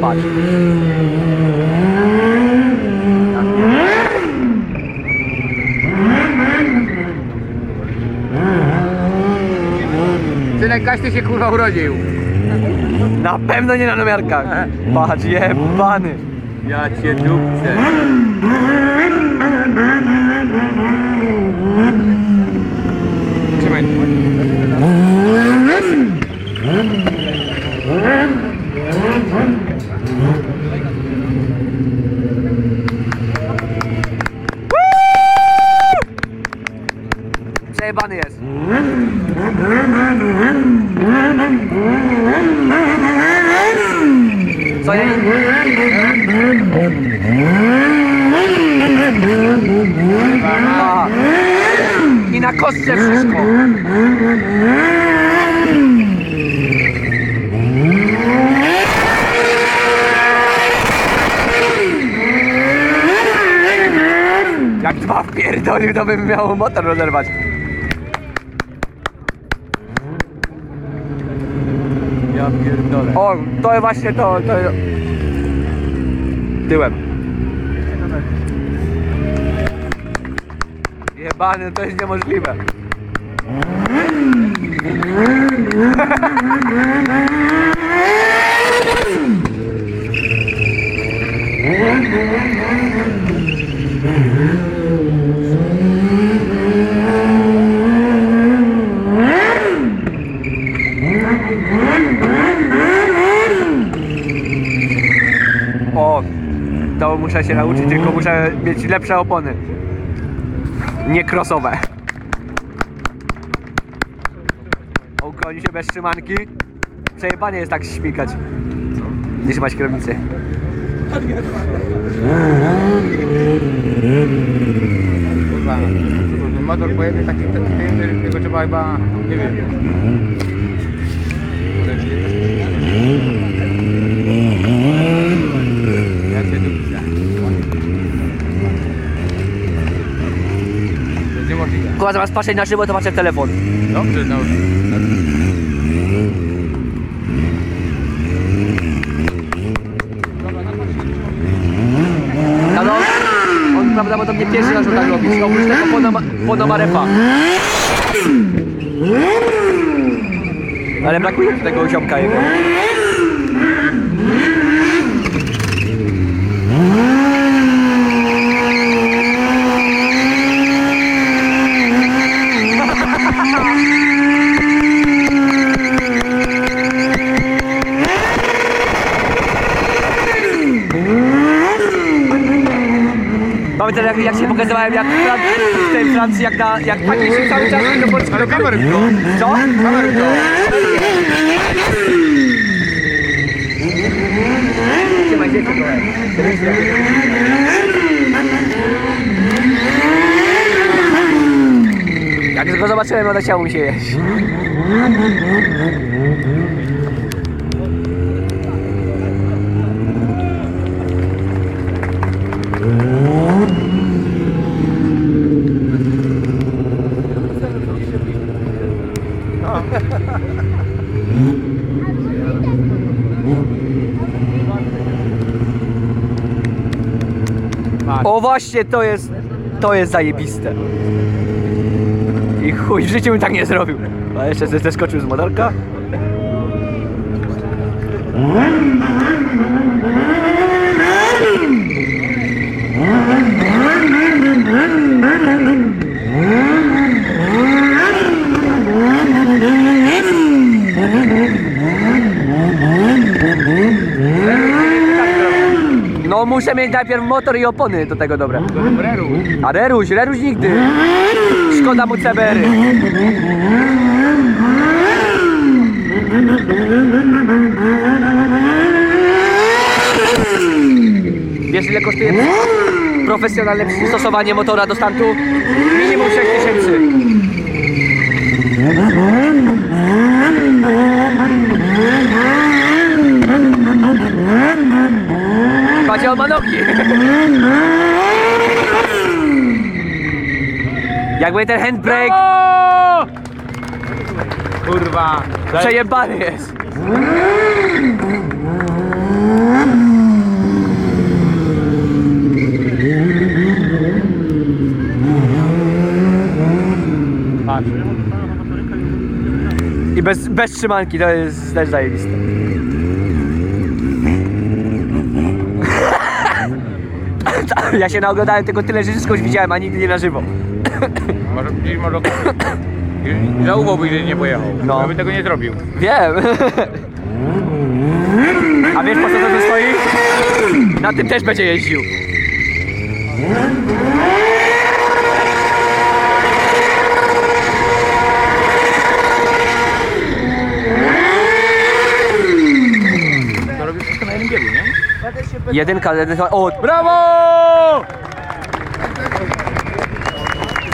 Patrz. Synek Kaśty się kurwa urodził. Na pewno nie na numiarkach. Patrz, jebany. Ja cię dupcę. Trzymaj. Przejebany jest. Co ja. I na kostce wszystko. Jak dwa wpierdolił, to bym miał motor rozerwać. Pierdolę. O, to właśnie to, to... Tyłem. Jebany, to jest niemożliwe. O, muszę się nauczyć, tylko muszę mieć lepsze opony. Nie krosowe. Ukloni się bez trzymanki. Przejebanie jest tak śmigać. Nie trzymać kierownicy. Motor pojedzie taki ten, tylko trzeba chyba, nie wiem. Ja cię dupcę. To jest niemożliwe. Kurwa, zamiast patrzeć na żywo, to patrzę w telefon. Dobrze, no. No, no, on prawdopodobnie pierwszy raz tak robić. Oprócz tego Ponoma, Ponomarefa. Ale brakuje tu tego ziomka jego. Jak, jak się pokazywałem jak Fran- w tej Francji, jak, na, jak taki się cały czas do Polski. Ale kamerę w to. Co? Kamerę w to. Trzymaj się. Jak go zobaczyłem, to chciało mi się jeść. O właśnie, to jest, to jest zajebiste. I chuj, w życiu bym tak nie zrobił. A jeszcze ze- zeskoczył z motorka. Muszę mieć najpierw motor i opony do tego dobre. A Reruś, Reruś nigdy. Szkoda mu CBR. Wiesz ile kosztuje profesjonalne przystosowanie motora do stantu? Minimum 6000. Padzie Miał ma nogi. Jakby ten handbrake... No! Kurwa. Przejebany jest. I bez, bez trzymanki to jest też zajebiste. Ja się naoglądałem tego tyle, że wszystko już widziałem, a nigdy nie na żywo. Może gdzieś może I Żałowałbyś, że nie pojechał. No. No. Ja bym tego nie zrobił. Wiem. A wiesz po co to tu stoi? Na tym też będzie jeździł. To robił wszystko na jednym biegu, nie? Jedynka, jedynka. O, brawo!